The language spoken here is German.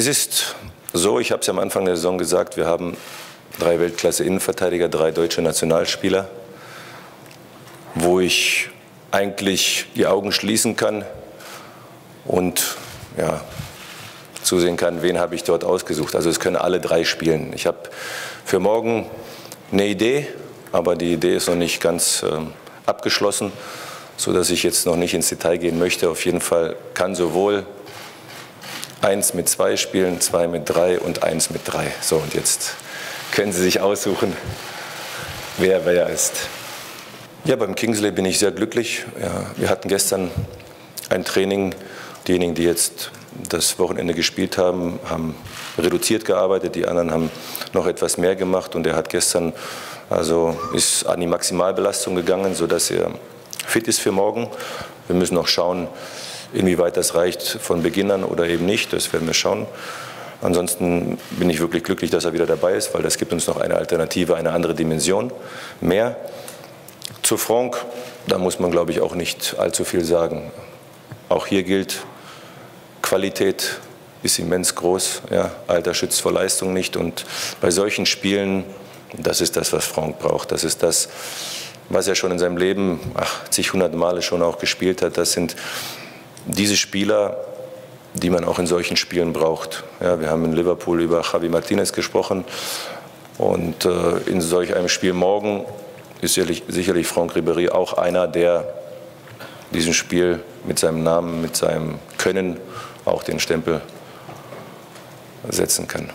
Es ist so, ich habe es ja am Anfang der Saison gesagt, wir haben drei Weltklasse-Innenverteidiger, drei deutsche Nationalspieler, wo ich eigentlich die Augen schließen kann und ja, zusehen kann, wen habe ich dort ausgesucht. Also es können alle drei spielen. Ich habe für morgen eine Idee, aber die Idee ist noch nicht ganz äh, abgeschlossen, sodass ich jetzt noch nicht ins Detail gehen möchte. Auf jeden Fall kann sowohl eins mit zwei spielen, zwei mit drei und eins mit drei. So, und jetzt können Sie sich aussuchen, wer wer ist. Ja, beim Kingsley bin ich sehr glücklich. Ja, wir hatten gestern ein Training. Diejenigen, die jetzt das Wochenende gespielt haben, haben reduziert gearbeitet. Die anderen haben noch etwas mehr gemacht. Und er hat gestern also ist an die Maximalbelastung gegangen, sodass er fit ist für morgen. Wir müssen noch schauen, inwieweit das reicht von Beginn an oder eben nicht. Das werden wir schauen. Ansonsten bin ich wirklich glücklich, dass er wieder dabei ist, weil das gibt uns noch eine Alternative, eine andere Dimension mehr. Zu Franck, da muss man, glaube ich, auch nicht allzu viel sagen. Auch hier gilt, Qualität ist immens groß. Ja, Alter schützt vor Leistung nicht. Und bei solchen Spielen, das ist das, was Franck braucht. Das ist das, was er schon in seinem Leben ach, zig, hundert Male schon auch gespielt hat. Das sind diese Spieler, die man auch in solchen Spielen braucht. Ja, wir haben in Liverpool über Javi Martinez gesprochen. Und äh, in solch einem Spiel morgen ist sicherlich, sicherlich Franck Ribéry auch einer, der diesem Spiel mit seinem Namen, mit seinem Können auch den Stempel setzen kann.